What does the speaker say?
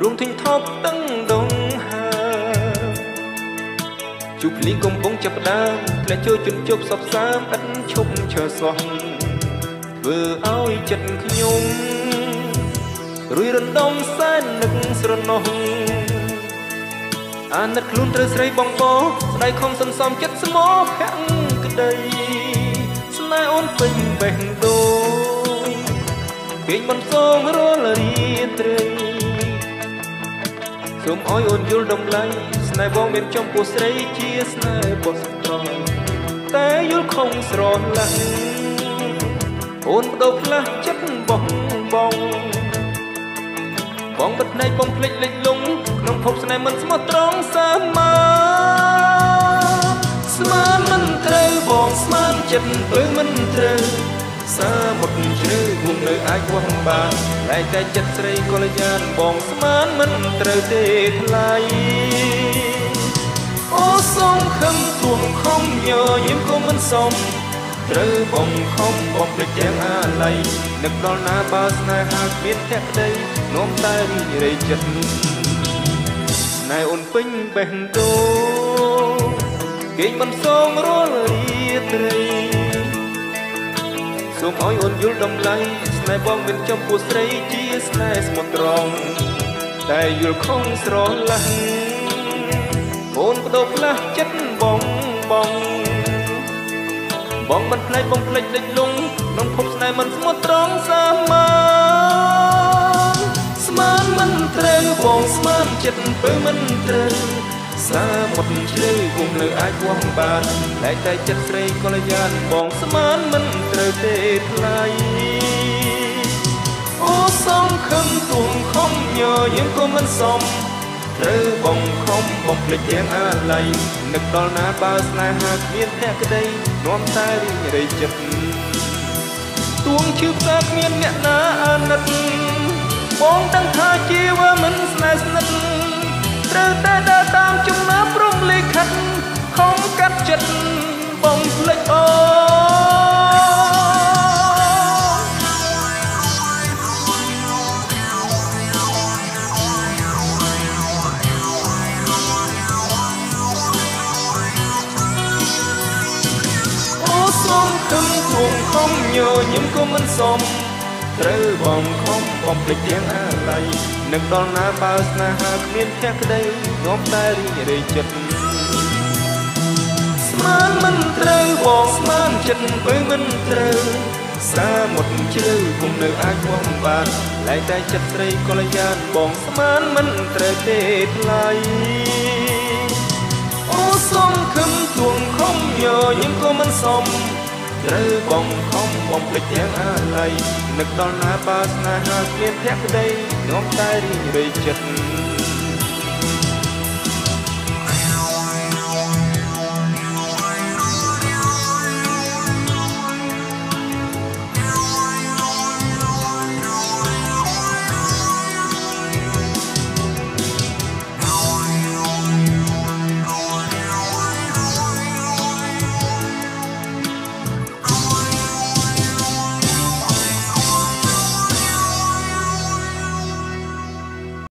រួមធិញថប់ដឹងដងហើជុំភ្លីកំពុងចាប់ដើមធ្លាក់ចូលជន់ជប់សពសាមឥតឈប់ឈើសោះធ្វើឲ្យចិត្តខ្ញុំរួយរំដំសែននឹកស្រណោះអាណិតខ្លួនត្រូវស្រីបងបោស្ដីខំសន្សំចិត្តស្មោះភ័ក្រក្តីស្នេហ៍អូនពេញបេះដូងពេញមិនសងរលរីត្រី សូមឲ្យអូនយល់តម្លៃស្នេហ៍បងមានចំពោះស្រីជាស្នេហ៍បោះស្រស់តែយល់ខំស្រឡាញ់អូនបដូរផ្លាស់ចិត្តបងបងបងបិទភ្នែកបងភ្លេចលិចលងក្នុងភពស្នេហ៍មិនស្មោះត្រង់សាមាស្មានមិនត្រូវបងស្មានចិត្តពើមិនត្រូវ សាមុតជ្រៅគង់នៅអាចវងបានតែតែចិត្តស្រីកល្យានបងស្មានមិនត្រូវទេថ្លៃអូសូមខំទួងខំញញឹមក៏មិនសមត្រូវបងខំបងភ្លេចទាំងអាល័យនឹកដល់ណាបើស្នេហាគ្មានតែក្តីនោមតែរីរៃចិត្តស្នេហ៍អូនពេញបេះដូងគេងមិនសងរលរីត្រី សូមឲ្យអូនយល់តម្លៃស្នេហ៍បងមានចំពោះស្រីជាស្នេហ៍ស្មោះត្រង់តែយល់ខំស្រឡាញ់អូនបដូរផ្លាស់ចិត្តបងបងបងមិនផ្លេចបងផ្លេចលិចលងក្នុងភពស្នេហ៍មិនស្មោះត្រង់សាមាស្មានមិនត្រូវបងស្មានចិត្តពើមិនត្រូវ សាមុតជ្រៅគង់នៅអាចវងបានតែតែចិត្តស្រីកល្យានបងស្មានមិនត្រូវទេថ្លៃអូសំខឹងទួងខំញញឹមក៏មិនសមត្រូវបងខំបំភ្លេចទាំងអាល័យនឹកដល់ណាបើស្នេហាគ្មានតែក្តីនាំតែរីងរៃចិត្តទួងឈឺផ្សាគ្មានអ្នកណាអាណិតបងដឹងថាជីវិតមិនស្នេហ៍ស្និទ្ធត្រូវតែ ញញឹមក៏មិនសមត្រូវបងខំបំភ្លេចទាំងអាល័យនឹកដល់ណាបើស្នេហាគ្មានភក្តីងំតែរីងរៃចិត្តស្មានមិនត្រូវបងស្មានចិត្តពើមិនត្រូវសាមុតជ្រៅគុំនៅអាចវងបានតែតែចិត្តស្រីកល្យានបងស្មានមិនត្រូវទេថ្លៃអូសុំខឹមទួងខំញញឹមក៏មិនសម ត្រូវបងខំបំភ្លេចទាំងអាល័យនឹកដល់ណាបើស្នេហាគ្មានភក្តីនាំតែរីងរៃចិត្ត